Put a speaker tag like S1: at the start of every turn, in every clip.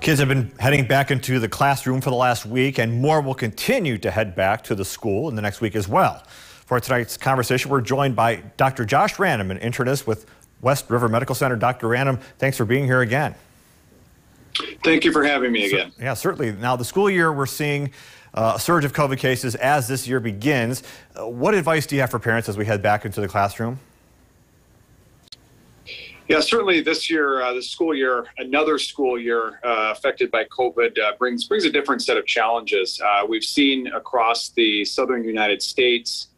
S1: Kids have been heading back into the classroom for the last week, and more will continue to head back to the school in the next week as well. For tonight's conversation, we're joined by Dr. Josh Ranum, an internist with West River Medical Center. Dr. Ranum, thanks for being here again.
S2: Thank you for having me again.
S1: So, yeah, certainly. Now, the school year, we're seeing uh, a surge of COVID cases as this year begins. Uh, what advice do you have for parents as we head back into the classroom?
S2: Yeah, certainly this year, uh, this school year, another school year uh, affected by COVID uh, brings brings a different set of challenges. Uh, we've seen across the southern United States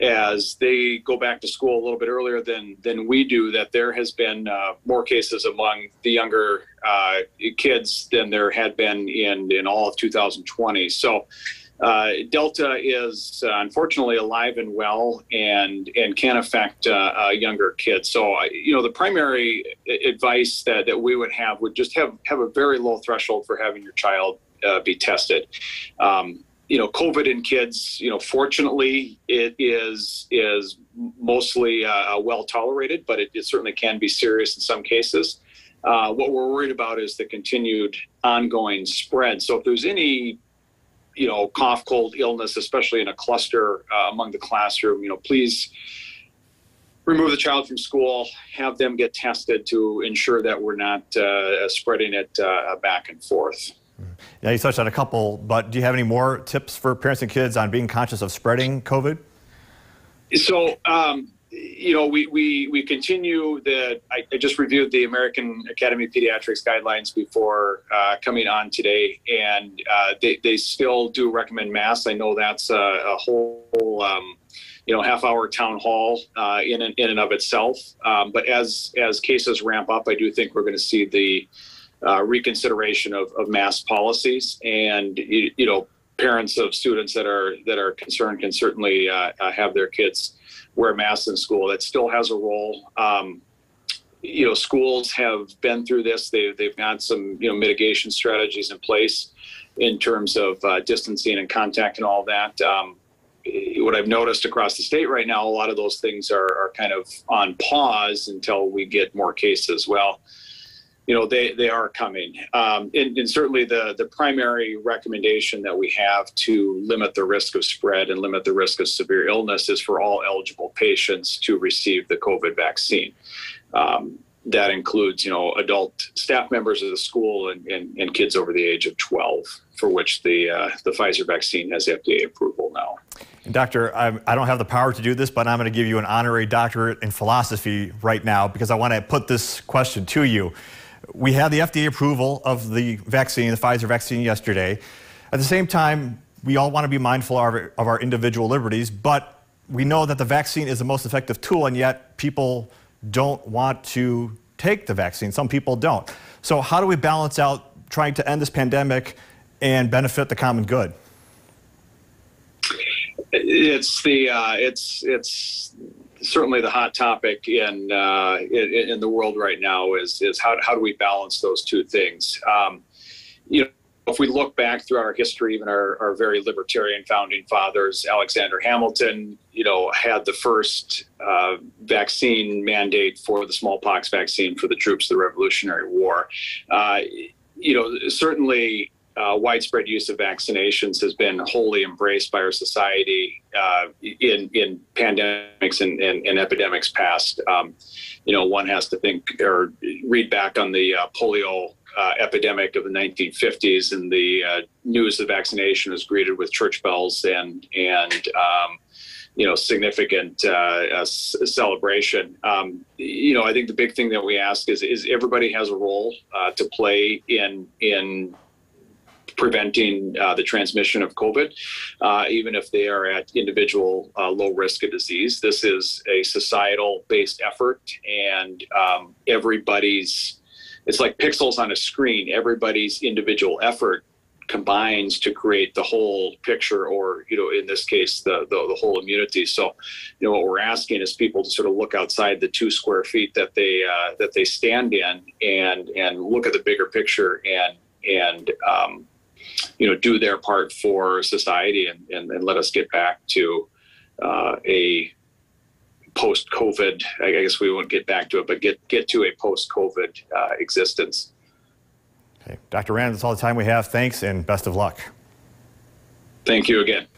S2: as they go back to school a little bit earlier than than we do that there has been uh, more cases among the younger uh, kids than there had been in in all of 2020. So uh, Delta is uh, unfortunately alive and well and and can affect uh, uh younger kids. So you know the primary advice that, that we would have would just have have a very low threshold for having your child uh, be tested. Um, you know, COVID in kids. You know, fortunately, it is is mostly uh, well tolerated, but it, it, certainly can be serious in some cases. what we're worried about is the continued ongoing spread. So if there's any you know, cough, cold, illness, especially in a cluster uh, among the classroom, you know, please remove the child from school, have them get tested to ensure that we're not uh, spreading it uh, back and forth.
S1: Yeah, you touched on a couple, but do you have any more tips for parents and kids on being conscious of spreading COVID?
S2: So, um, you know, we, we, we continue the, I, I, just reviewed the American Academy of Pediatrics guidelines before uh, coming on today, and uh, they, they still do recommend masks. I know that's a, a whole, um, you know, half hour town hall uh, in, and, in and of itself. Um, but as, as cases ramp up, I do think we're going to see the uh, reconsideration of, of mask policies and, you, you know, parents of students that are that are concerned can certainly uh, uh, have their kids wear masks in school. That still has a role. Um, you know, schools have been through this. They've they've got some you know mitigation strategies in place in terms of uh, distancing and contact and all that. Um, what I've noticed across the state right now, a lot of those things are, are kind of on pause until we get more cases. Well, you know they they are coming. Um, and, and, certainly the the primary recommendation that we have to limit the risk of spread and limit the risk of severe illness is for all eligible patients to receive the covid vaccine. Um, that includes you know adult staff members of the school and, and, and kids over the age of 12 for which the uh, the pfizer vaccine has fda approval now.
S1: Doctor, I, I don't have the power to do this, but I'm going to give you an honorary doctorate in philosophy right now because I want to put this question to you. We had the FDA approval of the vaccine, the Pfizer vaccine, yesterday. At the same time, we all want to be mindful of our, of our individual liberties, but we know that the vaccine is the most effective tool, and yet people don't want to take the vaccine. Some people don't. So, how do we balance out trying to end this pandemic and benefit the common good?
S2: It's the uh, it's it's certainly the hot topic in, uh, in, in the world right now is is how how do we balance those two things? Um, you know, if we look back through our history, even our, our very libertarian founding fathers, Alexander Hamilton, you know, had the first uh, vaccine mandate for the smallpox vaccine for the troops of the Revolutionary War. Uh, you know, certainly uh, widespread use of vaccinations has been wholly embraced by our society uh, in in pandemics and, and, and epidemics past. Um, you know, one has to think or read back on the uh, polio uh, epidemic of the 1950s, and the uh, news of vaccination was greeted with church bells and and um, you know significant uh, celebration. Um, you know, I think the big thing that we ask is is everybody has a role to play in in preventing uh, the transmission of COVID, uh, even if they are at individual uh, low risk of disease. This is a societal based effort, and um, everybody's it's like pixels on a screen. Everybody's individual effort combines to create the whole picture or you know in this case the, the, the whole immunity so you know what we're asking is people to sort of look outside the two square feet that they uh, that they stand in and and look at the bigger picture and and um, you know, do their part for society and, and, and let us get back to uh, a post-COVID. I guess we won't get back to it, but get get to a post-COVID uh, existence.
S1: Okay. Dr. Ranum, that's all the time we have. Thanks and best of luck.
S2: Thank you again.